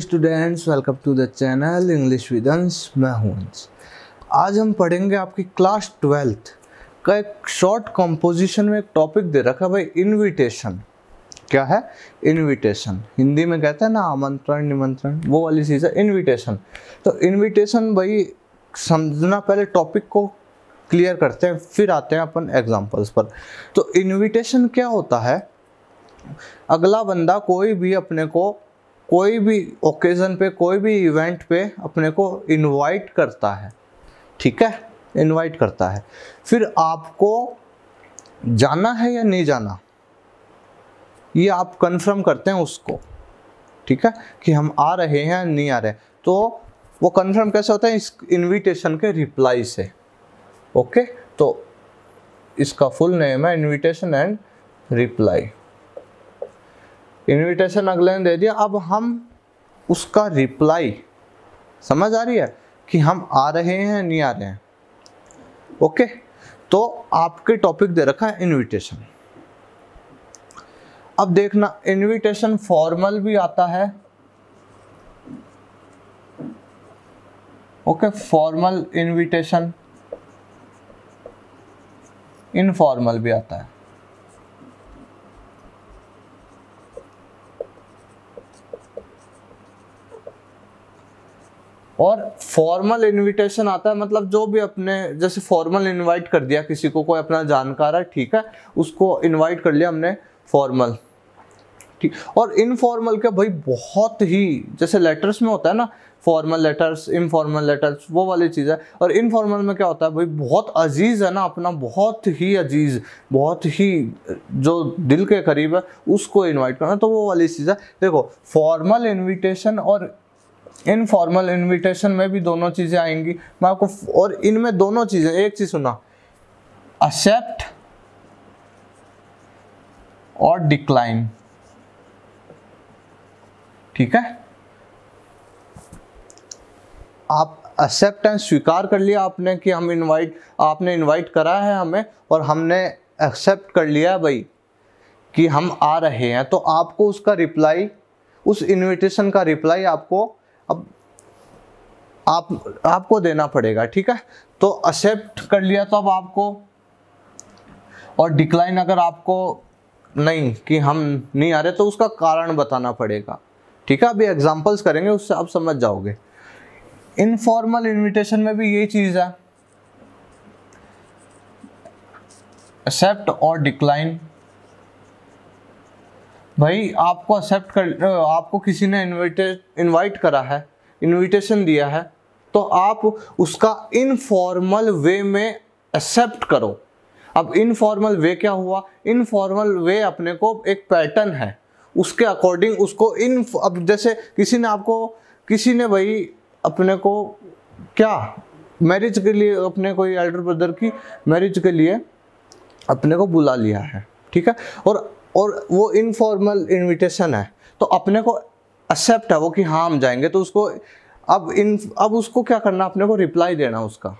Students welcome to the channel English with Ansh मैं हूँ आज हम पढ़ेंगे आपकी क्लास ट्वेल्थ का एक शॉर्ट कंपोजिशन में एक टॉपिक दे रखा है भाई इनविटेशन क्या है? इनविटेशन हिंदी में कहते हैं ना, आमंत्रण, निमंत्रण, वो वाली चीज़ है इनविटेशन तो इनविटेशन भाई, समझना पहले टॉपिक को क्लियर करते हैं, फिर आते हैं अपन एग्जांपल्स पर. तो इनविटेशन क्या होता है? अगला बंदा कोई भी अपने को कोई भी ओकेज़न पे, कोई भी इवेंट पे अपने को इनवाइट करता है। ठीक है? इनवाइट करता है। फिर आपको जाना है या नहीं जाना, ये आप कंफर्म करते हैं उसको। ठीक है? कि हम आ रहे हैं या नहीं आ रहे तो वो कंफर्म कैसे होता है? इस इनविटेशन के रिप्लाई से। ओके तो इसका फुल नेम है इनविटेशन एंड रिप्लाई इनविटेशन अगले ने दे दिया। अब हम उसका रिप्लाई समझ आ रही है कि हम आ रहे हैं नहीं आ रहे हैं? ओके तो आपके टॉपिक दे रखा है इनविटेशन अब देखना इनविटेशन फॉर्मल भी आता है। ओके फॉर्मल इनविटेशन इनफॉर्मल भी आता है। और फॉर्मल इनविटेशन आता है मतलब जो भी अपने, जैसे फॉर्मल इनवाइट कर दिया किसी को, कोई अपना जानकार है, ठीक है, उसको इनवाइट कर लिया हमने फॉर्मल ठीक, और इनफॉर्मल क्या भाई, बहुत ही, जैसे लेटर्स में होता है ना फॉर्मल लेटर्स इनफॉर्मल लेटर्स वो वाली चीज़ है। और इनफॉर्मल में क्या होता है भाई, बहुत अज़ीज़ है ना अपना, बहुत ही अज़ीज़, बहुत ही जो दिल के करीब है, उसको इनवाइट करना तो वो वाली चीज़ है। देखो फॉर्मल इनविटेशन और इनफॉर्मल इनविटेशन में भी दोनों चीज़ें आएँगी। मैं आपको और इनमें दोनों चीज़ें, एक चीज़ सुना एक्सेप्ट और डिक्लाइन ठीक है? आप एक्सेप्टेंस स्वीकार कर लिया आपने कि हम इनवाइट आपने इनवाइट करा है हमें और हमने एक्सेप्ट कर लिया भाई कि हम आ रहे हैं। तो आपको उसका रिप्लाई उस इनविटेशन का रिप्लाई आपको अब आप, आपको देना पड़ेगा, ठीक है? तो एक्सेप्ट कर लिया तो अब आपको, और डिक्लाइन अगर आपको नहीं, कि हम नहीं आ रहे तो उसका कारण बताना पड़ेगा, ठीक है? अभी एग्जांपल्स करेंगे, उससे आप समझ जाओगे। इनफॉर्मल इनविटेशन में भी यही चीज़ है। एक्सेप्ट और डिक्लाइन भाई, आपको एक्सेप्ट कर आपको किसी ने इनविटेट इनवाइट करा है इनविटेशन दिया है तो आप उसका इनफॉर्मल वे में एक्सेप्ट करो। अब इनफॉर्मल वे क्या हुआ? इनफॉर्मल वे अपने को एक पैटर्न है। उसके अकॉर्डिंग उसको इन अब जैसे किसी ने आपको, किसी ने भाई अपने को क्या? मैरिज के लिए अपने कोई एल्डर ब्रदर की मैरिज के लिए अपने को बुला लिया है, ठीक है? और और वो इनफॉर्मल इनविटेशन है। तो अपने को एक्सेप्ट है वो कि हाँ हम जाएँगे। तो उसको अब इन, अब उसको क्या करना? अपने को रिप्लाई देना उसका।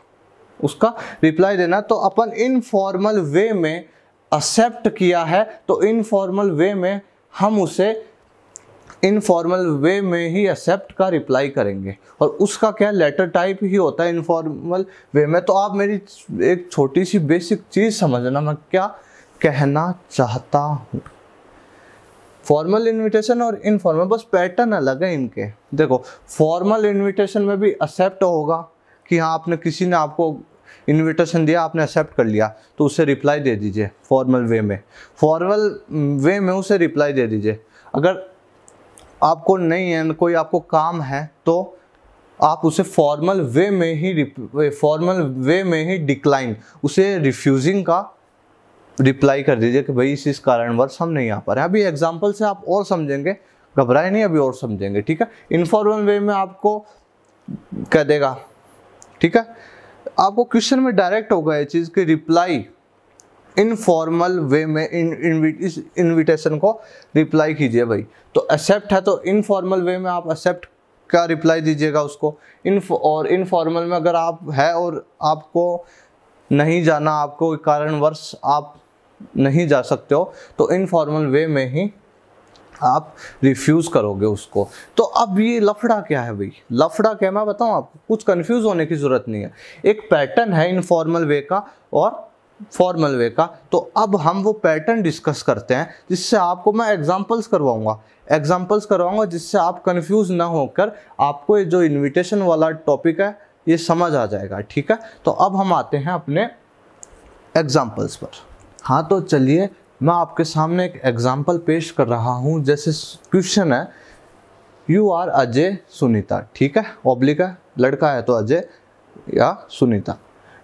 उसका रिप्लाई देना। तो अपन इनफॉर्मल वे में एक्सेप्ट किया है तो इनफॉर्मल वे में हम उसे इनफॉर्मल वे में ही एक्सेप्ट का रिप्लाई करेंगे। और उसका क्या लेटर टाइप ही होता है इनफॉर्मल वे में। तो आप मेरी एक छोटी सी बेसिक चीज़ समझना। मैं क्या कहना चाहता हूँ। फॉर्मल इनविटेशन और इनफॉर्मल बस पैटर्न अलग है इनके। देखो फॉर्मल इनविटेशन में भी एक्सेप्ट होगा कि हाँ आपने किसी ने आपको इनविटेशन दिया, आपने एक्सेप्ट कर लिया तो उसे रिप्लाई दे दीजिए फॉर्मल वे में। फॉर्मल वे में उसे रिप्लाई दे दीजिए। अगर आपको नहीं है, कोई आपको काम है तो आप उसे फॉर्मल वे में ही फॉर्मल वे में ही डिक्लाइन उसे रिफ्यूजिंग का रिप्लाई कर दीजिए कि भाई इस इस कारणवश हम नहीं आ पा रहे। अभी एग्ज़ाम्पल से आप और समझेंगे। घबराए नहीं अभी और समझेंगे ठीक है? इनफॉर्मल वे में आपको कह देगा ठीक है? आपको क्वेश्चन में डायरेक्ट होगा ये चीज़ कि रिप्लाई इनफॉर्मल वे में इन, इस इनविटेशन को रिप्लाई कीजिए भाई। तो एक्सेप्ट है तो इनफॉर्मल वे में आप एक्सेप्ट का रिप्लाई दीजिएगा उसको। इन और इनफॉर्मल में अगर आप है और आपको नहीं जाना आपको कारणवश आप नहीं जा सकते हो तो इनफॉर्मल वे में ही आप रिफ्यूज़ करोगे उसको। तो अब ये लफड़ा क्या है भाई? लफड़ा क्या मैं बताऊँ आपको, कुछ कंफ्यूज होने की ज़रूरत नहीं है। एक पैटर्न है इनफॉर्मल वे का और फॉर्मल वे का। तो अब हम वो पैटर्न डिस्कस करते हैं, जिससे आपको मैं एग्जांपल्स करवाऊँगा। एग्जांपल्स करवाऊँगा जिससे आप कंफ्यूज ना होकर आपको ये जो इनविटेशन वाला टॉपिक है, ये समझ आ जाएगा, ठीक है? तो अब हम आते हैं अपने एग्जाम्पल्स पर। हाँ तो चलिए मैं आपके सामने एक एग्ज़ाम्पल पेश कर रहा हूँ। जैसे क्वेश्चन है यू आर अजय सुनीता ठीक है? ऑब्लिक है, लड़का है तो अजय या Sunita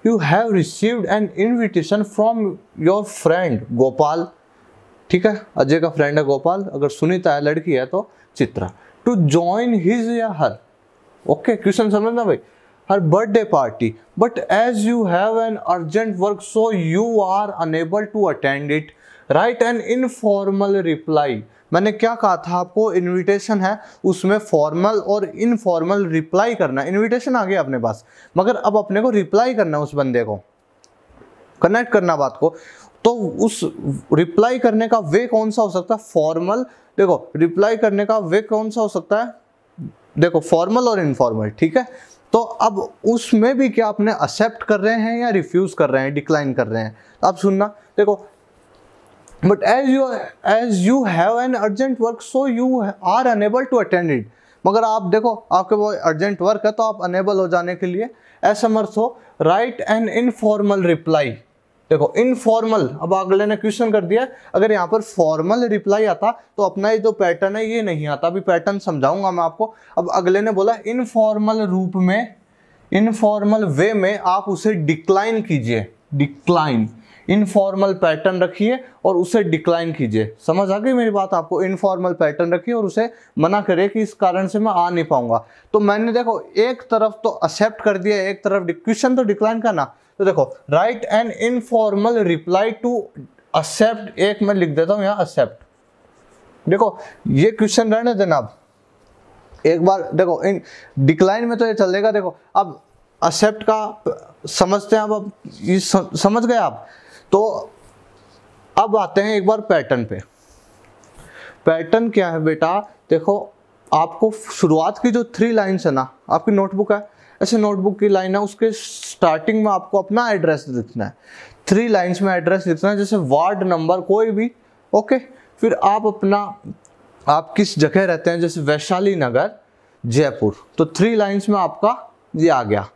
you have received an invitation from your friend Gopal ठीक है? अजय का फ्रेंड है गोपाल अगर सुनीता है, लड़की है तो चित्रा। टू ज्वाइन हिज या हर ओके क्वेश्चन समझना भाई? Her birthday party. But as you have an urgent work, so you are unable to attend it. Write an informal reply. मैंने क्या कहा था आपको? इनविटेशन है उसमें फॉर्मल और इनफॉर्मल रिप्लाई करना इनविटेशन आ गया अपने पास। मगर अब अपने को रिप्लाई करना उस बंदे को। कनेक्ट करना बात को। तो उस रिप्लाई करने का वे कौन सा हो सकता है? फॉर्मल देखो रिप्लाई करने का वे कौन सा हो सकता है? देखो फॉर्मल और इनफॉर्मल ठीक है? तो अब उसमें भी क्या अपने एक्सेप्ट कर रहे हैं या रिफ्यूज कर रहे हैं डिक्लाइन कर रहे हैं? तो अब सुनना, देखो but as you as you have an urgent work so you are unable to attend it मगर आप देखो, आपके वो अर्जेंट वर्क है तो आप अनेबल हो जाने के लिए असमर्थ हो राइट एन इनफॉर्मल रिप्लाई देखो इनफॉर्मल अब अगले ने क्वेश्चन कर दिया, अगर यहाँ पर फॉर्मल रिप्लाई आता तो अपना ये जो पैटर्न है, ये नहीं आता। अभी पैटर्न समझाऊँगा मैं आपको। अब अगले ने बोला इनफॉर्मल रूप में इनफॉर्मल वे में आप उसे डिक्लाइन कीजिए। डिक्लाइन इनफॉर्मल पैटर्न रखिए और उसे डिक्लाइन कीजिए। समझ आ गई मेरी बात आपको? इनफॉर्मल पैटर्न रखिए और उसे मना करिए कि इस कारण से मैं आ नहीं पाऊँगा। तो मैंने देखो, एक तरफ़ तो एक्सेप्ट कर दिया, एक तरफ़ क्वेश्चन तो डिक्लाइन करना। तो देखो write an informal reply to accept एक मैं लिख देता हूँ यहाँ एक्सेप्ट देखो, ये क्वेश्चन रहने देना अब। एक बार, देखो, इन डिक्लाइन में तो ये चलेगा, देखो, अब एक्सेप्ट का समझते हैं अब अब समझ गए आप? तो अब आते हैं एक बार पैटर्न पे। पैटर्न क्या है बेटा? देखो, आपको शुरुआत की जो थ्री लाइन्स है ना, आपकी नोटबुक है ऐसे नोटबुक की लाइन है, उसके स्टार्टिंग में आपको अपना एड्रेस लिखना है। थ्री लाइन्स में एड्रेस लिखना है, जैसे वार्ड नंबर कोई भी ओके फिर आप अपना, आप किस जगह रहते हैं? जैसे वैशाली नगर, जयपुर। तो थ्री लाइन्स में आपका ये आ गया।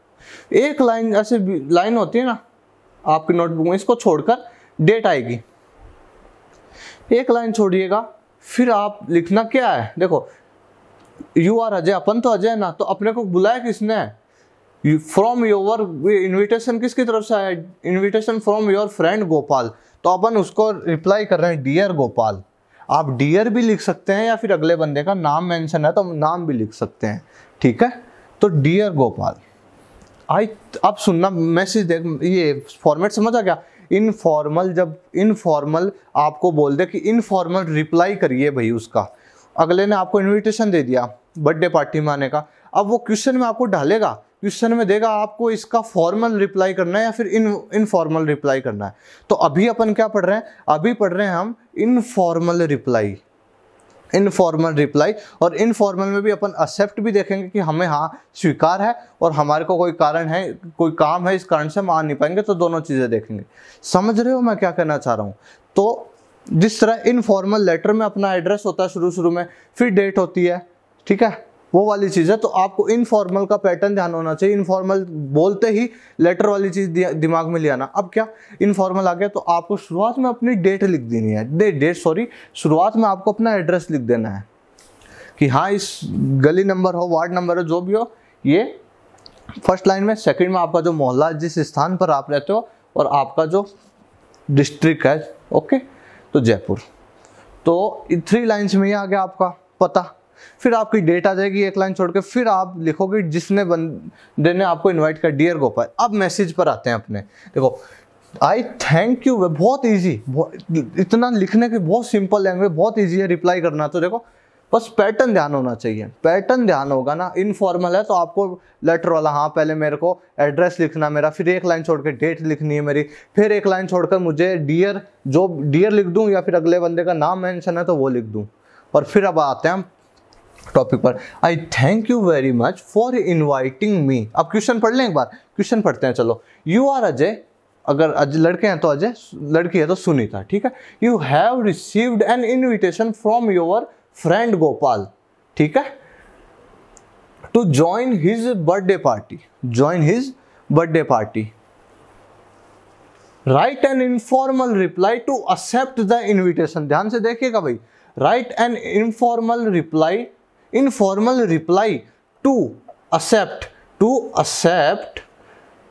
एक लाइन ऐसे लाइन होती है ना, आपकी नोटबुक में, इसको छोड़कर डेट आएगी। एक लाइन छोड़िएगा, फिर आप लिखना क्या है? देखो यू आर अजय, अपन तो अजय ना तो अपने को बुलाया किसने? फ्रॉम योर इन्विटेशन किसकी तरफ़ से आया? Invitation from your friend Gopal तो अपन उसको रिप्लाई कर रहे हैं डियर गोपाल आप डियर भी लिख सकते हैं या फिर अगले बंदे का नाम मेंशन है तो नाम भी लिख सकते हैं। ठीक है? तो डियर गोपाल आई अब सुनना मैसेज देख, ये फॉर्मेट समझ आ गया? इनफॉर्मल जब इनफॉर्मल आपको बोल दे कि इनफॉर्मल रिप्लाई करिए भाई उसका। अगले ने आपको इनविटेशन दे दिया बर्थडे पार्टी में आने का। अब वो क्वेश्चन में आपको डालेगा क्वेश्चन में देगा आपको इसका फॉर्मल रिप्लाई करना है या फिर इन, इनफॉर्मल रिप्लाई करना है। तो अभी अपन क्या पढ़ रहे हैं? अभी पढ़ रहे हैं हम इनफॉर्मल रिप्लाई। Informal reply. और इनफॉर्मल में भी अपन एक्सेप्ट भी देखेंगे कि हमें हाँ स्वीकार है और हमारे को कोई कारण है, कोई काम है, इस कारण से हम आ नहीं पाएँगे तो दोनों चीज़ें देखेंगे। समझ रहे हो मैं क्या कहना चाह रहा हूँ? तो जिस तरह इनफॉर्मल लेटर में अपना एड्रेस होता है शुरू शुरू में, फिर डेट होती है, ठीक है? वो वाली चीज़ है तो आपको इनफॉर्मल का पैटर्न ध्यान होना चाहिए। इनफॉर्मल बोलते ही लेटर वाली चीज़ दिमाग में ले आना। अब क्या? इनफॉर्मल आ गया तो आपको शुरुआत में अपनी डेट लिख देनी है। डे, डेट सॉरी शुरुआत में आपको अपना एड्रेस लिख देना है कि हाँ इस गली नंबर हो वार्ड नंबर हो जो भी हो ये फ़र्स्ट लाइन में सेकंड में आपका जो मोहल्ला जिस स्थान पर आप रहते हो और आपका जो डिस्ट्रिक्ट है ओके तो जयपुर। तो थ्री लाइन्स में ही आ गया आपका पता। फिर आपकी डेट आ जाएगी एक लाइन छोड़ के, फिर आप लिखोगे जिसने बंदे ने आपको इनवाइट कर डियर गोपाल अब मैसेज पर आते हैं अपने। देखो आई थैंक यू बहुत ईजी इतना लिखने की बहुत सिंपल लैंग्वेज बहुत ईजी है रिप्लाई करना। तो देखो, बस पैटर्न ध्यान होना चाहिए। पैटर्न ध्यान होगा ना इनफॉर्मल है तो आपको लेटर वाला हाँ पहले मेरे को एड्रेस लिखना मेरा, फिर एक लाइन छोड़ के डेट लिखनी है मेरी, फिर एक लाइन छोड़कर मुझे डियर जो डियर लिख दूँ या फिर अगले बंदे का नाम मेंशन है तो वो लिख दूँ। और फिर अब आते हैं हम टॉपिक पर. I thank you very much for inviting me अब क्वेश्चन पढ़ लें एक बार. क्वेश्चन पढ़ते हैं, चलो. यू आर अजय अगर अजय लड़के हैं तो अजय लड़की है तो सुनीता ठीक है? You have received an invitation from your friend Gopal ठीक है? To join his birthday party join his birthday party right an informal reply to accept the invitation ध्यान से देखिएगा भाई. Right an informal reply informal reply to accept to accept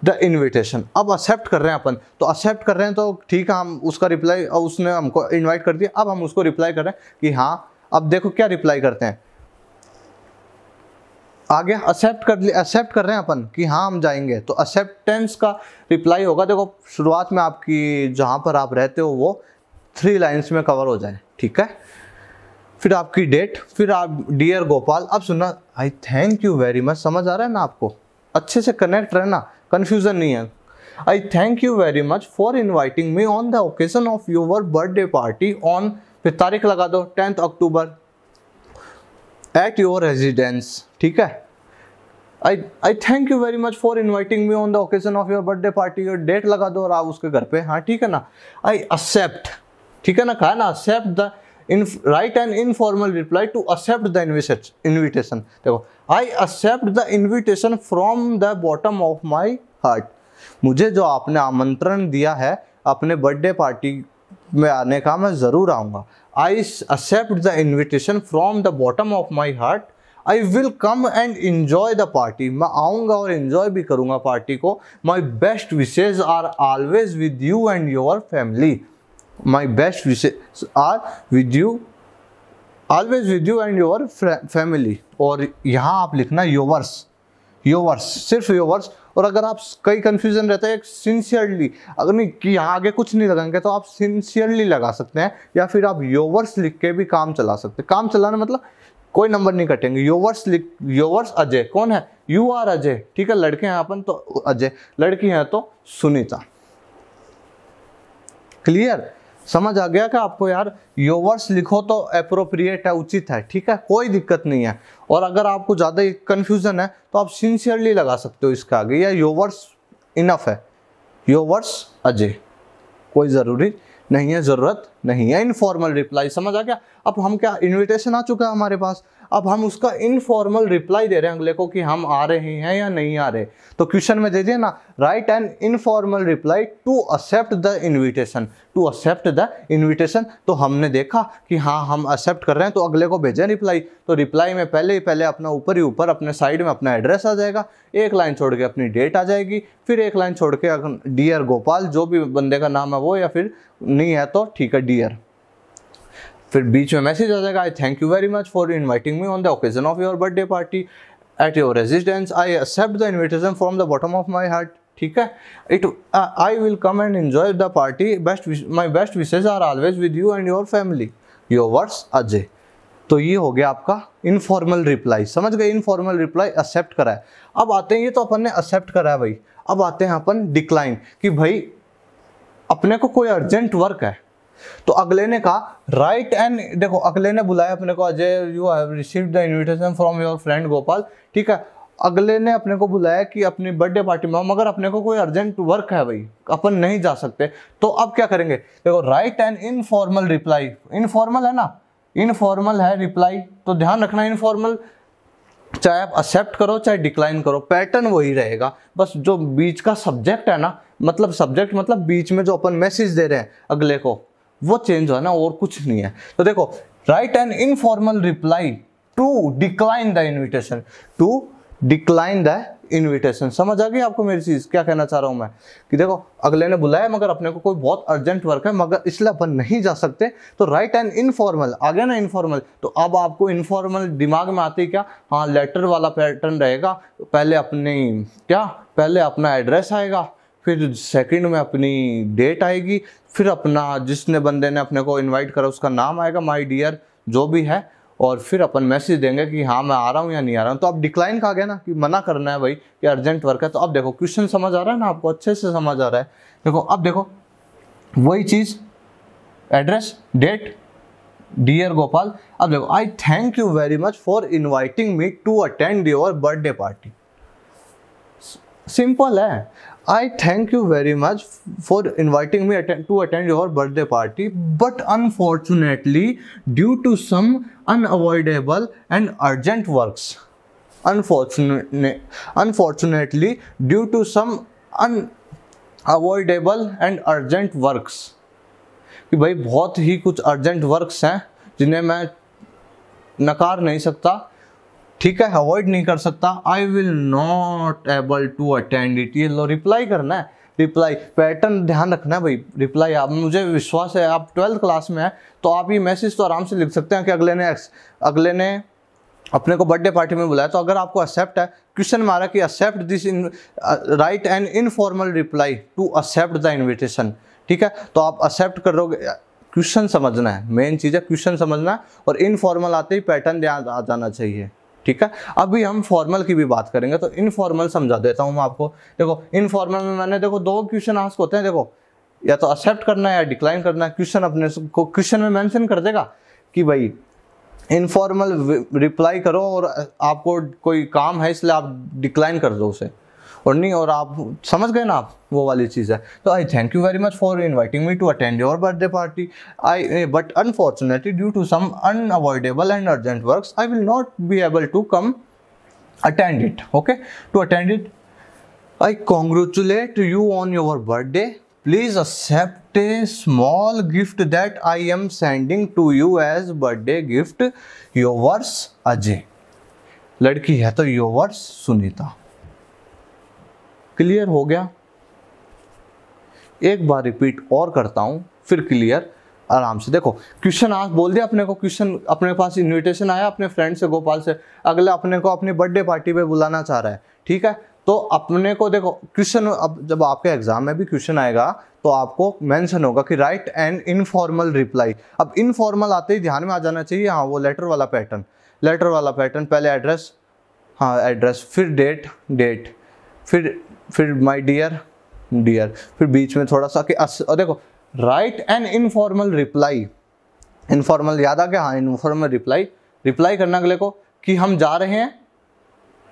the invitation अब accept कर रहे हैं अपन। तो एक्सेप्ट कर रहे हैं तो ठीक है, हम उसका रिप्लाई उसने हमको इनवाइट कर दिया। अब हम उसको रिप्लाई कर रहे हैं कि हाँ अब देखो क्या रिप्लाई करते हैं। आगे एक्सेप्ट कर लिया एक्सेप्ट कर रहे हैं अपन कि हाँ हम जाएँगे। तो एक्सेप्टेंस का रिप्लाई होगा। देखो, शुरुआत में आपकी जहाँ पर आप रहते हो, वो थ्री लाइन्स में कवर हो जाए। ठीक है? फिर आपकी डेट फिर आप डियर गोपाल, अब सुनना I thank you very much समझ आ रहा है ना आपको? अच्छे से कनेक्ट रहना कन्फ्यूज़न नहीं है। I thank you very much for inviting me on the occasion of your birthday party on फिर तारीख लगा दो tenth October at your residence ठीक है? I I thank you very much for inviting me on the occasion of your birthday party और date लगा दो और आप उसके घर पे हाँ ठीक है ना? आई एक्सेप्ट ठीक है ना? कहा ना accept the in right an informal reply to accept the invitation देखो I accept the invitation from the bottom of my heart मुझे जो आपने आमंत्रण दिया है, अपने बर्थडे पार्टी में आने का मैं ज़रूर आऊँगा। I accept the invitation from the bottom of my heart I will come and enjoy the party मैं आऊँगा और इन्जॉय भी करूँगा पार्टी को। My best wishes are always with you and your family my best wishes are with you always with you and your family और यहाँ आप लिखना योवर्स योवर्स सिर्फ़ योवर्स और अगर आप कई कन्फ्यूज़न रहता है सिंसियरली अगर नहीं, कि यहाँ आगे कुछ नहीं लगाएँगे तो आप सिंसियरली लगा सकते हैं, या फिर आप योवर्स लिख के भी काम चला सकते हैं। काम चलाना मतलब कोई नंबर नहीं कटेंगे। योवर्स लिख योवर्स अजय, कौन है? यू आर अजय, ठीक है? लड़के हैं अपन तो अजय। लड़की हैं तो सुनीता। क्लियर समझ आ गया क्या आपको यार योवर्स लिखो तो अप्रोप्रिएट है, उचित है, ठीक है? कोई दिक्कत नहीं है। और अगर आपको ज़्यादा कन्फ्यूज़न है तो आप सिंसियरली लगा सकते हो इसका आगे। या योवर्स इनफ है। योवर्स अजय, कोई ज़रूरी नहीं है, ज़रूरत नहीं है। इनफॉर्मल रिप्लाई समझ आ गया? अब हम क्या इन्विटेशन आ चुका है हमारे पास? अब हम उसका इनफॉर्मल रिप्लाई दे रहे हैं अगले को कि हम आ रहे हैं या नहीं आ रहे। तो क्वेश्चन में दे दिए ना right an informal reply to accept the invitation to accept the invitation तो हमने देखा कि हाँ हम एक्सेप्ट कर रहे हैं तो अगले को भेजें रिप्लाई तो रिप्लाई में पहले ही पहले अपना ऊपर ही ऊपर, अपने साइड में अपना एड्रेस आ जाएगा। एक लाइन छोड़ के अपनी डेट आ जाएगी। फिर एक लाइन छोड़ के डियर गोपाल, जो भी बंदे का नाम है वो, या फिर नहीं है तो ठीक है डियर फिर बीच में मैसेज आ जाएगा I thank you very much for inviting me on the occasion of your birthday party at your residence I accept the invitation from the bottom of my heart ठीक है? It I will come and enjoy the party best my best wishes are always with you and your family your words Ajay तो ये हो गया आपका informal reply समझ गए? Informal reply accept करा है। अब आते हैं, ये तो अपन ने एक्सेप्ट करा है भाई। अब आते हैं अपन डिक्लाइन कि भाई, अपने को कोई अर्जेंट वर्क है। तो अगले ने कहा राइट एंड देखो, अगले ने बुलाया अपने को, Ajay you have received the invitation from your friend Gopal ठीक है, अगले ने अपने को बुलाया कि अपनी बर्थडे पार्टी में मगर अपने को कोई अर्जेंट वर्क है भाई, अपन नहीं जा सकते। तो अब क्या करेंगे? देखो right and informal reply informal है ना? इनफॉर्मल है रिप्लाई तो ध्यान रखना इनफॉर्मल चाहे आप एक्सेप्ट करो, चाहे डिक्लाइन करो पैटर्न वही रहेगा। बस जो बीच का सब्जेक्ट है ना मतलब सब्जेक्ट मतलब बीच में जो अपन मैसेज दे रहे हैं अगले को। वो चेंज हो ना, और कुछ नहीं है। तो देखो right an informal reply to decline the invitation to decline the invitation समझ आ गई आपको मेरी चीज़? क्या कहना चाह रहा हूँ मैं? कि देखो, अगले ने बुलाया, मगर अपने को कोई बहुत अर्जेंट वर्क है, मगर इसलिए अपन नहीं जा सकते। तो राइट एंड इनफॉर्मल आ गया ना इनफॉर्मल तो अब आपको इनफॉर्मल दिमाग में आती क्या? हाँ लेटर वाला पैटर्न रहेगा, पहले अपनी, क्या? पहले अपना एड्रेस आएगा, फिर सेकंड में अपनी डेट आएगी फिर अपना जिसने बंदे ने अपने को इनवाइट करा, उसका नाम आएगा माय डियर जो भी है, और फिर अपन मैसेज देंगे कि हाँ मैं आ रहा हूँ या नहीं आ रहा हूँ? तो आप डिक्लाइन कहा गया ना, कि मना करना है भाई, कि अर्जेंट वर्क है तो अब देखो क्वेश्चन समझ आ रहा है ना आपको? अच्छे से समझ आ रहा है। देखो, अब देखो, वही चीज़ एड्रेस डेट डियर गोपाल अब देखो I thank you very much for inviting me to attend your birthday party simple है। I thank you very much for inviting me to attend your birthday party but unfortunately due to some unavoidable and urgent works unfortunately due to some unavoidable and urgent works कि भाई बहुत ही कुछ urgent works हैं, जिन्हें मैं नकार नहीं सकता ठीक है अवॉइड नहीं कर सकता। I will not able to attend it ये लो रिप्लाई करना है। रिप्लाई पैटर्न ध्यान रखना है भाई। रिप्लाई आप, मुझे विश्वास है, आप ट्वेल्थ क्लास में है तो आप ये मैसेज तो आराम से लिख सकते हैं कि अगले ने अगले ने अपने को बर्थडे पार्टी में बुलाया। तो अगर आपको एक्सेप्ट है क्वेश्चन मारा कि accept this in right and informal reply to accept the invitation ठीक है? तो आप एक्सेप्ट करोगे। क्वेश्चन समझना है। मेन चीज़ है क्वेश्चन समझना है और इनफॉर्मल आते ही पैटर्न ध्यान आ जाना चाहिए। ठीक है? अभी हम फॉर्मल की भी बात करेंगे तो इनफॉर्मल समझा देता हूँ मैं आपको। देखो इनफॉर्मल में मैंने देखो दो क्वेश्चन आस्क होते हैं, देखो। या तो एक्सेप्ट करना है या डिक्लाइन करना है क्वेश्चन अपने को क्वेश्चन में मेंशन कर देगा कि भाई इनफॉर्मल रिप्लाई करो और आपको कोई काम है, इसलिए आप डिक्लाइन कर दो उसे। और नहीं, और आप समझ गए ना आप, वो वाली चीज़ है। तो I thank you very much for inviting me to attend your birthday party I but unfortunately due to some unavoidable and urgent work I will not be able to come attend it okay to attend it I congratulate you on your birthday please accept a small gift that i am sending to you as birthday gift. Yours Ajay लड़की है तो yours Sunita. Clear हो गया? एक बार repeat और करता हूँ, फिर क्लियर आराम से। देखो क्वेश्चन आज बोल दिया अपने को क्वेश्चन अपने पास इनविटेशन आया अपने फ्रेंड से, गोपाल से, अगले अपने को अपनी बर्थडे पार्टी पे बुलाना चाह रहा है, ठीक है? तो अपने को देखो क्वेश्चन अब जब आपके एग्ज़ाम में भी क्वेश्चन आएगा तो आपको मेंशन होगा कि राइट एंड इनफॉर्मल रिप्लाई अब इनफॉर्मल आते ही ध्यान में आ जाना चाहिए हाँ वो लेटर वाला पैटर्न लेटर वाला पैटर्न पहले एड्रेस हाँ एड्रेस फिर डेट डेट फिर फिर माई डियर डियर फिर बीच में थोड़ा सा कि और देखो right and informal reply informal याद आ गया? हाँ इनफॉर्मल रिप्लाई रिप्लाई करना अगले को कि हम जा रहे हैं,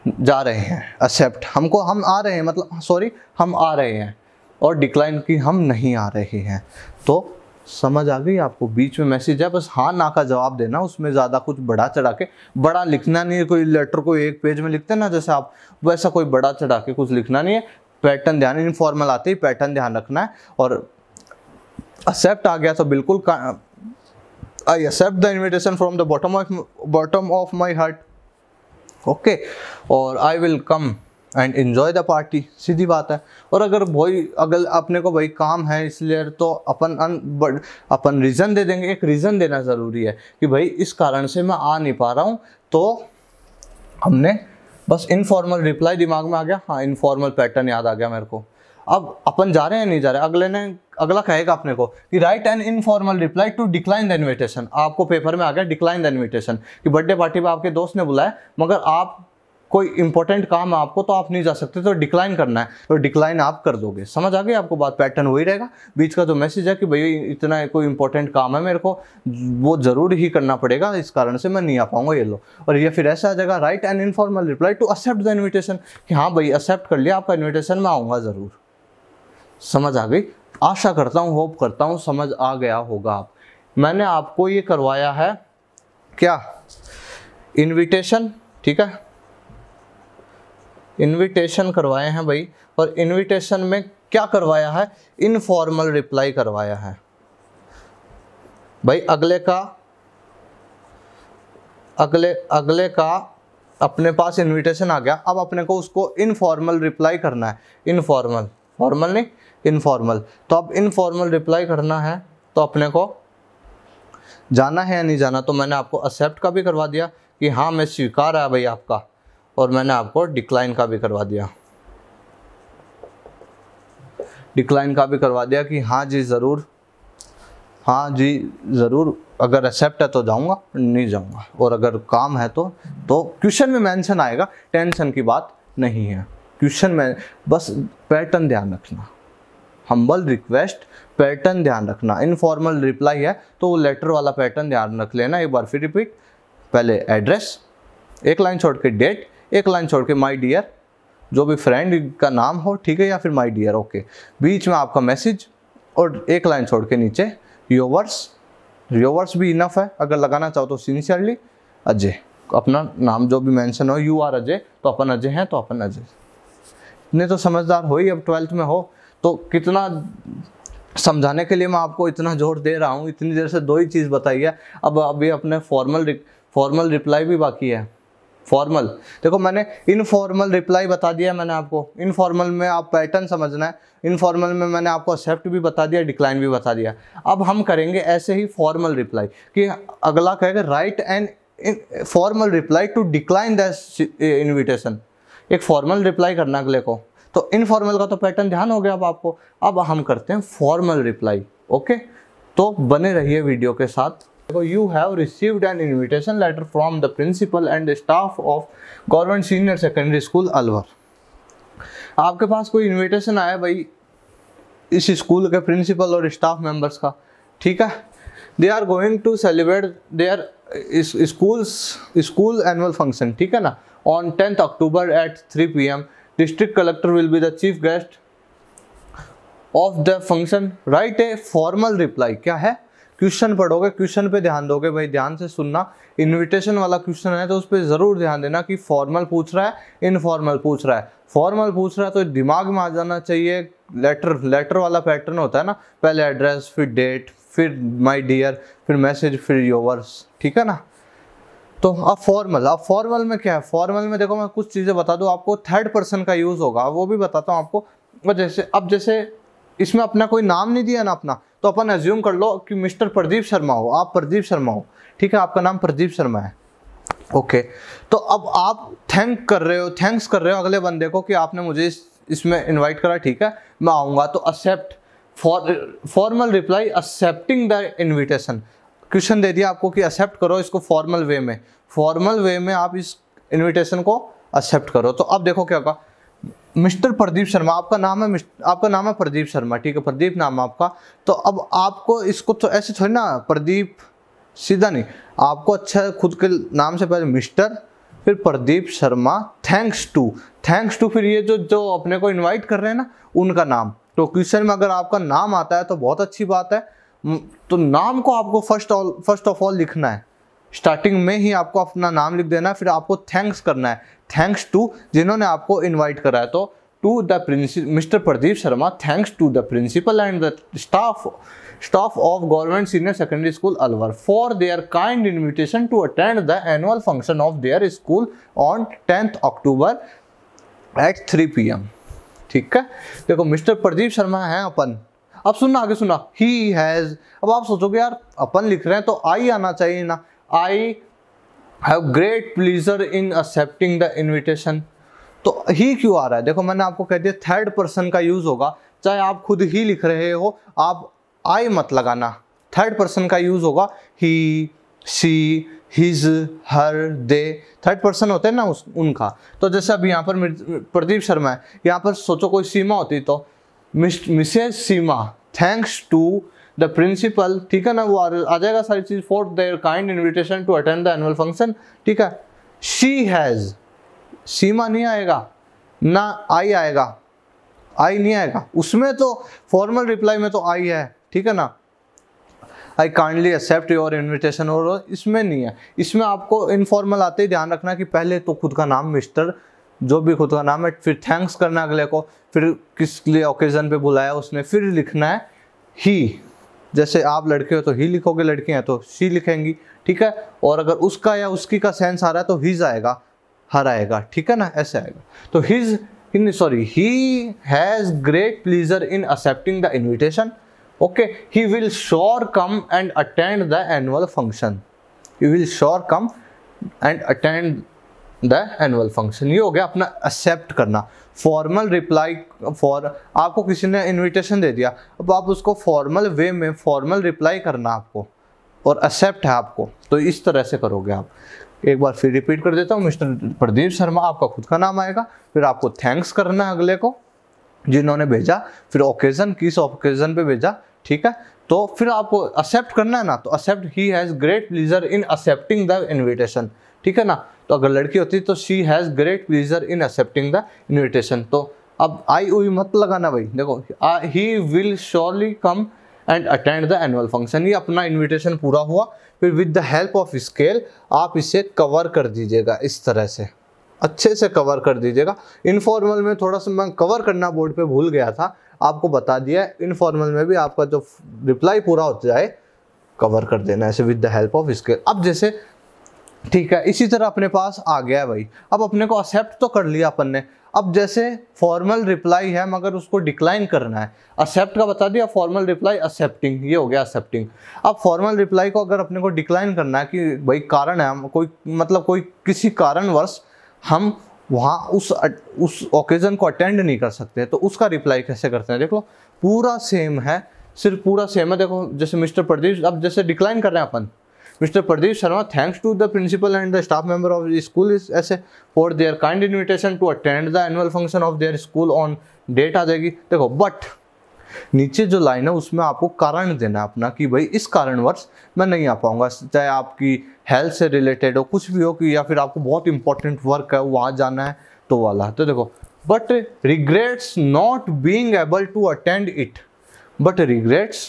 जा रहे हैं एक्सेप्ट हमको हम आ रहे हैं मतलब सॉरी हम आ रहे हैं और डिक्लाइन की हम नहीं आ रहे हैं. तो समझ आ गई आपको, बीच में मैसेज है, बस हाँ ना का जवाब देना, उसमें ज़्यादा कुछ बड़ा चढ़ा के, बड़ा लिखना नहीं है, कोई लेटर को एक पेज में लिखते हैं ना, जैसे आप, वैसा कोई बड़ा चढ़ा के कुछ लिखना नहीं है पैटर्न ध्यान इनफॉर्मल आते ही पैटर्न ध्यान रखना है, और एक्सेप्ट आ गया तो बिल्कुल I accept the invitation from the bottom of bottom of my heart okay और I will come and enjoy the party सीधी बात है। और अगर भाई, अगर अपने को भाई काम है इसलिए तो अपन अन अपन रीज़न दे देंगे। एक रीज़न देना ज़रूरी है कि भाई, इस कारण से मैं आ नहीं पा रहा हूँ। तो हमने बस इनफॉर्मल रिप्लाई दिमाग में आ गया। हाँ इनफॉर्मल पैटर्न याद आ गया मेरे को। अब अपन जा रहे हैं नहीं जा रहे अगले ने, अगला कहेगा अपने को कि right an informal reply to decline the invitation आपको पेपर में आ गया डिक्लाइन द इन्विटेशन कि बर्थडे पार्टी में आपके दोस्त ने बुलाया, मगर आप कोई इंपॉर्टेंट काम है आपको तो आप नहीं जा सकते तो डिक्लाइन करना है। तो डिक्लाइन आप कर दोगे। समझ आ गई आपको बात? पैटर्न वही रहेगा। बीच का जो मैसेज है कि भाई इतना कोई इंपॉर्टेंट काम है मेरे को, वो ज़रूर ही करना पड़ेगा। इस कारण से मैं नहीं आ पाऊँगा ये लो। और ये फिर ऐसा आ जाएगा right and informal reply to accept the invitation कि हाँ भाई एक्सेप्ट कर लिया आपका इन्विटेशन मैं आऊँगा ज़रूर। समझ आ गई? आशा करता हूँ होप करता हूँ, समझ आ गया होगा आप। मैंने आपको ये करवाया है, क्या? इनविटेशन ठीक है? इनविटेशन करवाए हैं भाई। और इनविटेशन में क्या करवाया है? इनफॉर्मल रिप्लाई करवाया है। भाई, अगले का, अगले अगले का अपने पास इनविटेशन आ गया। अब अपने को उसको इनफॉर्मल रिप्लाई करना है। इनफॉर्मल फॉर्मल नहीं इनफॉर्मल तो अब इनफॉर्मल रिप्लाई करना है तो अपने को जाना है या नहीं जाना? तो मैंने आपको एक्सेप्ट का भी करवा दिया कि हाँ मैं स्वीकार है भाई आपका। और मैंने आपको डिक्लाइन का भी करवा दिया। डिक्लाइन का भी करवा दिया कि हाँ जी, ज़रूर। हाँ जी, ज़रूर। अगर एक्सेप्ट है तो जाऊँगा, नहीं जाऊँगा। और अगर काम है तो तो क्वेश्चन में मेंशन आएगा टेंशन की बात नहीं है। क्वेश्चन में, बस पैटर्न ध्यान रखना। हम्बल रिक्वेस्ट पैटर्न ध्यान रखना। इनफॉर्मल रिप्लाई है तो वो लेटर वाला पैटर्न ध्यान रख लेना। एक बार फिर रिपीट पहले एड्रेस एक लाइन छोड़ के डेट एक लाइन छोड़ के माई डियर जो भी फ्रेंड का नाम हो, ठीक है, या फिर माई डियर ओके बीच में आपका मैसेज और एक लाइन छोड़ के नीचे योवर्स योवर्स भी इनफ है। अगर लगाना चाहो तो सिंसियरली अजय अपना नाम जो भी मेंशन हो यू आर अजय तो अपन अजय हैं तो अपन अजय इतने तो समझदार हो ही अब ट्वेल्थ में हो तो कितना समझाने के लिए मैं आपको इतना ज़ोर दे रहा हूँ, इतनी देर से दो ही चीज़ बताई है। अब अभी अपने फॉर्मल फॉर्मल रिप्लाई भी बाकी है। फॉर्मल देखो, मैंने इनफॉर्मल रिप्लाई बता दिया मैंने आपको। इनफॉर्मल में आप पैटर्न समझना है। इनफॉर्मल में मैंने आपको एक्सेप्ट भी बता दिया डिक्लाइन भी बता दिया। अब हम करेंगे ऐसे ही फॉर्मल रिप्लाई कि अगला कहेगा right and formal reply to decline the invitation एक फॉर्मल रिप्लाई करना अगले को। तो इनफॉर्मल का तो पैटर्न ध्यान हो गया अब आपको। अब हम करते हैं फॉर्मल रिप्लाई ओके तो बने रहिए वीडियो के साथ। You have received an invitation letter from the principal and the staff of government senior secondary school Alwar आपके पास कोई इनविटेशन आया भाई इस स्कूल के प्रिंसिपल और स्टाफ मेंबर्स का? ठीक है? They are going to celebrate their schools school annual function ठीक है ना? On tenth October at three P M district collector will be the chief guest of the function right a formal reply क्या है? Question पढ़ोगे, question पे ध्यान दोगे, भाई ध्यान से सुनना। इनविटेशन वाला क्वेश्चन है तो उस पर ज़रूर ध्यान देना कि फॉर्मल पूछ रहा है इनफॉर्मल पूछ रहा है। फॉर्मल पूछ रहा है तो दिमाग में आ जाना चाहिए। लेटर लेटर वाला पैटर्न होता है ना, पहले एड्रेस फिर डेट फिर माई डियर फिर मैसेज फिर योवर्स ठीक है ना? तो अब फॉर्मल अब फॉर्मल में क्या है? फॉर्मल में देखो मैं कुछ चीज़ें बता दूँ, आपको थर्ड पर्सन का यूज़ होगा। वो भी बताता हूँ आपको। जैसे, अब जैसे इसमें अपना कोई नाम नहीं दिया ना अपना तो अपन एज्यूम कर लो कि मिस्टर प्रदीप शर्मा हो। आप प्रदीप शर्मा हो। ठीक है, आपका नाम प्रदीप शर्मा है। ओके तो अब आप थैंक कर रहे हो थैंक्स कर रहे हो अगले बंदे को कि आपने मुझे इस, इसमें इनवाइट करा, ठीक है? मैं आऊँगा तो accept formal reply accepting the invitation question दे दिया आपको कि एक्सेप्ट करो इसको फॉर्मल वे में। फॉर्मल वे में आप इस इन्विटेशन को एक्सेप्ट करो। तो अब देखो क्या होगा। मिस्टर प्रदीप शर्मा, आपका नाम है आपका नाम है प्रदीप शर्मा, ठीक है, प्रदीप नाम आपका। तो अब आपको इसको तो ऐसे थोड़ी ना, प्रदीप सीधा नहीं, आपको अच्छा खुद के नाम से पहले मिस्टर, फिर Pradeep Sharma, thanks to thanks to, फिर ये जो जो अपने को इनवाइट कर रहे हैं ना, उनका नाम। तो क्वेश्चन में अगर आपका नाम आता है तो बहुत अच्छी बात है। तो नाम को आपको first all first of all लिखना है। स्टार्टिंग में ही आपको अपना नाम लिख देना है, फिर आपको थैंक्स करना है। थैंक्स टू जिन्होंने आपको इनवाइट करा है तो to the mister Pradeep Sharma thanks to the principal and the staff staff of government senior secondary school Alwar for their kind invitation to attend the annual function of their school on tenth October at three P M ठीक है? देखो mister Pradeep Sharma है अपन। अब सुनना, आगे सुना he has अब आप सोचोगे, यार, अपन लिख रहे हैं तो आई आना चाहिए ना। I have great pleasure in accepting the invitation तो ही क्यों आ रहा है? देखो, मैंने आपको कह दिया थर्ड पर्सन का यूज़ होगा। चाहे आप खुद ही लिख रहे हो, आप आई मत लगाना। थर्ड पर्सन का यूज़ होगा he she his her they third person होते हैं ना उस, उनका। तो जैसे अभी यहाँ पर प्रदीप शर्मा है। यहाँ पर सोचो कोई सीमा होती तो। Miss Mrs Seema thanks to the principal ठीक है ना, वो आ जाएगा सारी चीज़ for their kind invitation to attend the annual function ठीक है? शी हैज़ सीमा नहीं आएगा, ना आई आएगा आई नहीं आएगा। उसमें तो फॉर्मल रिप्लाई में तो आई है, ठीक है ना? I kindly accept your invitation और इसमें नहीं है। इसमें आपको इनफॉर्मल आते ही ध्यान रखना कि पहले तो खुद का नाम मिस्टर, जो भी खुद का नाम है, फिर थैंक्स करना अगले को, फिर किस लिए ओकेजन पे बुलाया उसने, फिर लिखना है ही जैसे आप लड़के हो तो ही लिखोगे, लड़के हैं तो सी लिखेंगी, ठीक है? और अगर उसका या उसकी का सेंस आ रहा है तो हिज आएगा हर आएगा, ठीक है ना? ऐसे आएगा। तो his in sorry he has great pleasure in accepting the invitation okay he will sure come and attend the annual function he will sure come and attend the annual function ये हो गया अपना एक्सेप्ट करना। Formal reply for आपको किसी ने invitation दे दिया, अब आप उसको फॉर्मल वे में फॉर्मल रिप्लाई करना आपको और एक्सेप्ट है आपको। तो इस तरह से करोगे आप। एक बार फिर रिपीट कर देता हूँ, मिस्टर प्रदीप शर्मा, आपका खुद का नाम आएगा। फिर आपको थैंक्स करना है अगले को, जिन्होंने भेजा। फिर ओकेजन किस ओकेजन पे भेजा, ठीक है? तो फिर आपको एक्सेप्ट करना है ना तो accept he has great pleasure in accepting the invitation ठीक है ना? तो अगर लड़की होती तो she has great pleasure in accepting the invitation तो अब आई हुई मत लगाना भाई। देखो he will surely come and attend the annual function ये अपना इनविटेशन पूरा हुआ। फिर with the help of scale आप इसे कवर कर दीजिएगा इस तरह से। अच्छे से कवर कर दीजिएगा। इनफॉर्मल में थोड़ा सा मैं कवर करना बोर्ड पे भूल गया था। आपको बता दिया इनफॉर्मल में भी आपका जो रिप्लाई पूरा हो जाए कवर कर देना ऐसे with the help of scale अब जैसे ठीक है, इसी तरह अपने पास आ गया है भाई। अब अपने को एक्सेप्ट तो कर लिया अपन ने। अब जैसे फॉर्मल रिप्लाई है, मगर उसको डिक्लाइन करना है। एक्सेप्ट का बता दिया फॉर्मल रिप्लाई एक्सेप्टिंग ये हो गया एक्सेप्टिंग अब फॉर्मल रिप्लाई को अगर अपने को डिक्लाइन करना है कि भाई कारण है कोई मतलब कोई किसी कारणवश हम वहाँ उस उस ओकेज़न को अटेंड नहीं कर सकते तो उसका रिप्लाई कैसे करते हैं? देख लो, पूरा सेम है, सिर्फ़ पूरा सेम है। देखो, जैसे मिस्टर प्रदीप, अब जैसे डिक्लाइन कर रहे हैं अपन mister Pradeep Sharma thanks to the principal and the staff member of the school is ऐसे for their kind invitation to attend the annual function of their school on date आ जाएगी। देखो but नीचे जो line है, उसमें आपको कारण देना है अपना कि भाई इस कारणवश मैं नहीं आ पाऊँगा। चाहे आपकी हेल्थ से रिलेटेड हो, कुछ भी हो कि या फिर आपको बहुत इंपॉर्टेंट वर्क है, वहाँ जाना है तो वाला। तो देखो but regrets not being able to attend it but regrets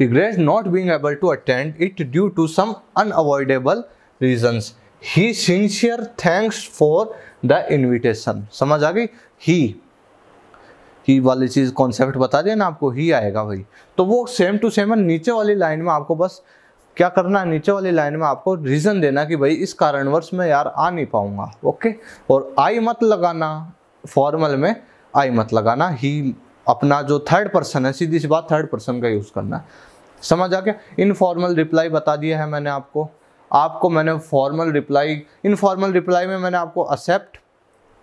regrets not being able to attend it due to some unavoidable reasons. He sincere thanks for the invitation. समझ आ गई? ही ही वाली चीज़ कॉन्सेप्ट बता दिया ना आपको ही आएगा भाई। तो वो सेम टू सेम है, नीचे वाली लाइन में आपको बस क्या करना है? नीचे वाली लाइन में आपको रीजन देना कि भाई इस कारणवश मैं यार आ नहीं पाऊँगा ओके और आई मत लगाना फॉर्मल में आई मत लगाना। ही अपना जो थर्ड पर्सन है, सीधी सी बात थर्ड पर्सन का यूज़ करना। समझ आ गया? इनफॉर्मल रिप्लाई बता दिया है मैंने आपको। आपको मैंने फॉर्मल रिप्लाई इनफॉर्मल रिप्लाई में मैंने आपको एक्सेप्ट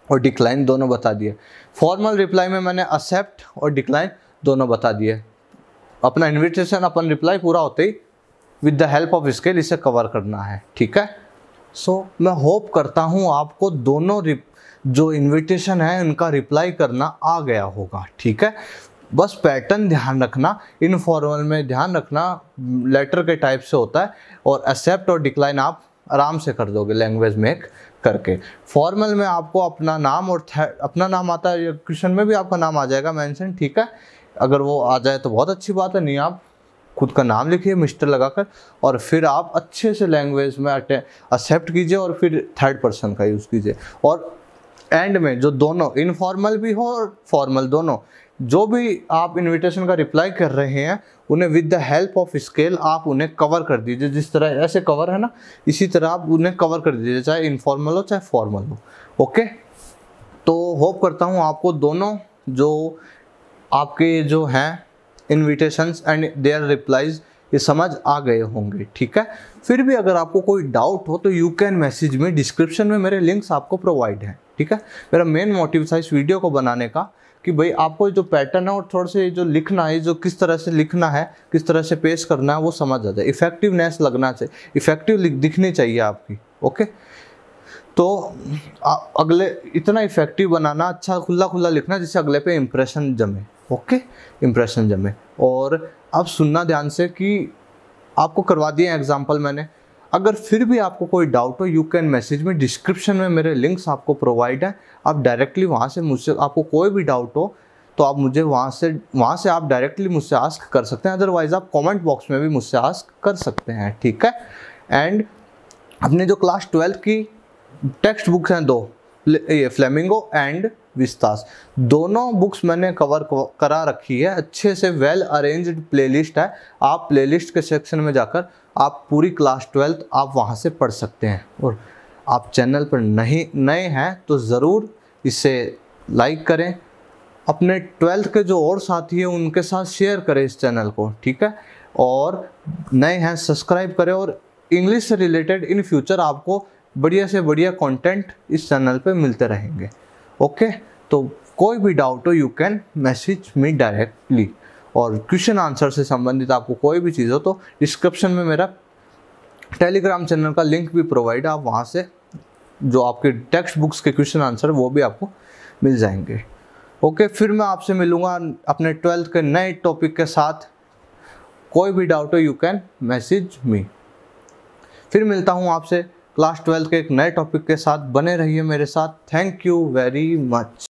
और डिक्लाइन दोनों बता दिए। फॉर्मल रिप्लाई में मैंने एक्सेप्ट और डिक्लाइन दोनों बता दिए। अपना इन्विटेशन अपन रिप्लाई पूरा होते ही with the help of scale इसे कवर करना है ठीक है? सो so, मैं होप करता हूँ आपको दोनों जो इनविटेशन है उनका रिप्लाई करना आ गया होगा ठीक है? बस पैटर्न ध्यान रखना इनफॉर्मल में ध्यान रखना लेटर के टाइप से होता है और एक्सेप्ट और डिक्लाइन आप आराम से कर दोगे लैंग्वेज मेक करके। फॉर्मल में आपको अपना नाम और अपना नाम आता है क्वेश्चन में भी आपका नाम आ जाएगा मेंशन ठीक है? अगर वो आ जाए तो बहुत अच्छी बात है, नहीं आप खुद का नाम लिखिए मिस्टर लगाकर, और फिर आप अच्छे से लैंग्वेज में एक्सेप्ट कीजिए और फिर थर्ड पर्सन का यूज़ कीजिए। और एंड में जो दोनों इनफॉर्मल भी हो और फॉर्मल दोनों जो भी आप इनविटेशन का रिप्लाई कर रहे हैं, उन्हें with the help of scale आप उन्हें कवर कर दीजिए। जिस तरह ऐसे कवर है ना, इसी तरह आप उन्हें कवर कर दीजिए, चाहे इनफॉर्मल हो, चाहे फॉर्मल हो। ओके तो होप करता हूँ आपको दोनों जो आपके जो हैं इन्विटेशंस एंड देयर रिप्लाईज ये समझ आ गए होंगे। ठीक है? फिर भी अगर आपको कोई डाउट हो तो यू कैन मैसेज में डिस्क्रिप्शन में मेरे लिंक्स आपको प्रोवाइड हैं। ठीक है? मेरा मेन मोटिव था इस वीडियो को बनाने का। कि भाई आपको जो पैटर्न है और थोड़ा से जो लिखना है जो किस तरह से लिखना है, किस तरह से पेश करना है, वो समझ आ जाए। इफेक्टिवनेस लगना चाहिए। इफ़ेक्टिव दिखनी चाहिए आपकी ओके तो अगले, इतना इफ़ेक्टिव बनाना अच्छा खुला खुला लिखना, जिससे अगले पे इम्प्रेशन जमे ओके इम्प्रेशन जमे। और अब सुनना ध्यान से कि आपको करवा दिए एग्ज़ाम्पल मैंने। अगर फिर भी आपको कोई डाउट हो यू कैन मैसेज में डिस्क्रिप्शन में मेरे लिंक्स आपको प्रोवाइड है। आप डायरेक्टली वहाँ से मुझसे, आपको कोई भी डाउट हो तो आप मुझे वहाँ से वहाँ से आप डायरेक्टली मुझसे आस्क कर सकते हैं। अदरवाइज़ आप कमेंट बॉक्स में भी मुझसे आस्क कर सकते हैं, ठीक है? एंड अपने जो क्लास ट्वेल्थ की टेक्स्ट बुक्स हैं दो ये फ्लेमिंगो एंड विस्तास दोनों बुक्स मैंने कवर करा रखी है। अच्छे से वेल अरेंज्ड प्लेलिस्ट है। आप प्लेलिस्ट के सेक्शन में जाकर आप पूरी क्लास ट्वेल्थ आप वहाँ से पढ़ सकते हैं। और आप चैनल पर नहीं, नए हैं तो ज़रूर इसे लाइक करें। अपने ट्वेल्थ के जो और साथी हैं उनके साथ शेयर करें इस चैनल को, ठीक है? और नए हैं, सब्सक्राइब करें और इंग्लिश से रिलेटेड इन फ्यूचर आपको बढ़िया से बढ़िया कंटेंट इस चैनल पे मिलते रहेंगे। ओके? तो कोई भी डाउट हो, you can message me directly. और क्वेश्चन आंसर से संबंधित आपको कोई भी चीज़ हो तो डिस्क्रिप्शन में मेरा टेलीग्राम चैनल का लिंक भी प्रोवाइड है। आप वहाँ से जो आपके टेक्स्ट बुक्स के क्वेश्चन आंसर वो भी आपको मिल जाएँगे। ओके फिर मैं आपसे मिलूँगा अपने ट्वेल्थ के नए टॉपिक के साथ। कोई भी डाउट हो यू कैन मैसेज मी फिर मिलता हूँ आपसे क्लास ट्वेल्थ के एक नए टॉपिक के साथ। बने रहिए मेरे साथ। Thank you very much